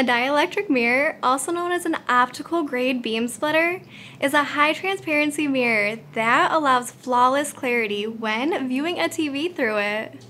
A dielectric mirror, also known as an optical grade beam splitter, is a high transparency mirror that allows flawless clarity when viewing a TV through it.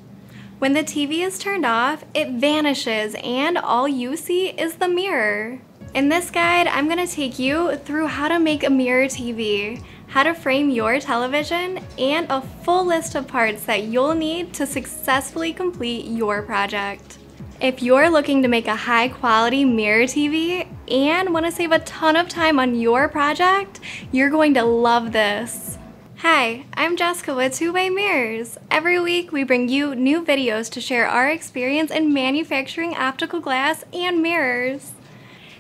When the TV is turned off, it vanishes and all you see is the mirror. In this guide, I'm going to take you through how to make a mirror TV, how to frame your television, and a full list of parts that you'll need to successfully complete your project. If you're looking to make a high quality mirror TV and want to save a ton of time on your project, you're going to love this. Hi, I'm Jessica with Two Way Mirrors. Every week we bring you new videos to share our experience in manufacturing optical glass and mirrors.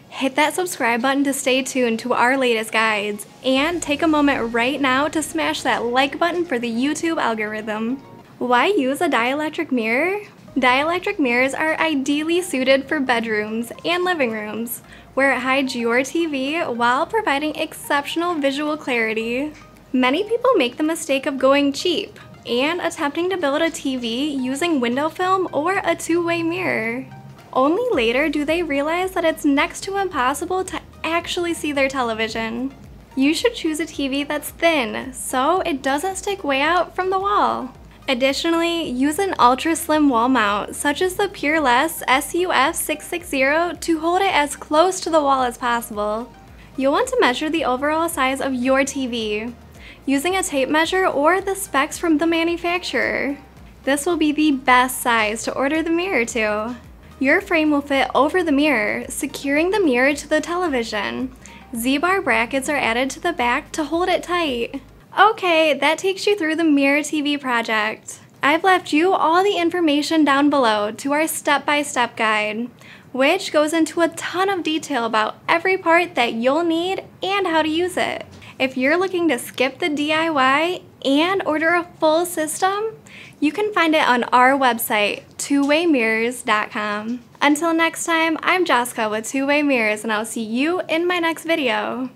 Hit that subscribe button to stay tuned to our latest guides and take a moment right now to smash that like button for the YouTube algorithm. Why use a dielectric mirror? Dielectric mirrors are ideally suited for bedrooms and living rooms, where it hides your TV while providing exceptional visual clarity. Many people make the mistake of going cheap and attempting to build a TV using window film or a two-way mirror. Only later do they realize that it's next to impossible to actually see their television. You should choose a TV that's thin, so it doesn't stick way out from the wall. Additionally, use an ultra slim wall mount, such as the Peerless SUF660 to hold it as close to the wall as possible. You'll want to measure the overall size of your TV, using a tape measure or the specs from the manufacturer. This will be the best size to order the mirror to. Your frame will fit over the mirror, securing the mirror to the television. Z-bar brackets are added to the back to hold it tight. Okay, that takes you through the Mirror TV project. I've left you all the information down below to our step-by-step -step guide, which goes into a ton of detail about every part that you'll need and how to use it. If you're looking to skip the DIY and order a full system, you can find it on our website, twowaymirrors.com. Until next time, I'm Jessica with Two Way Mirrors and I'll see you in my next video.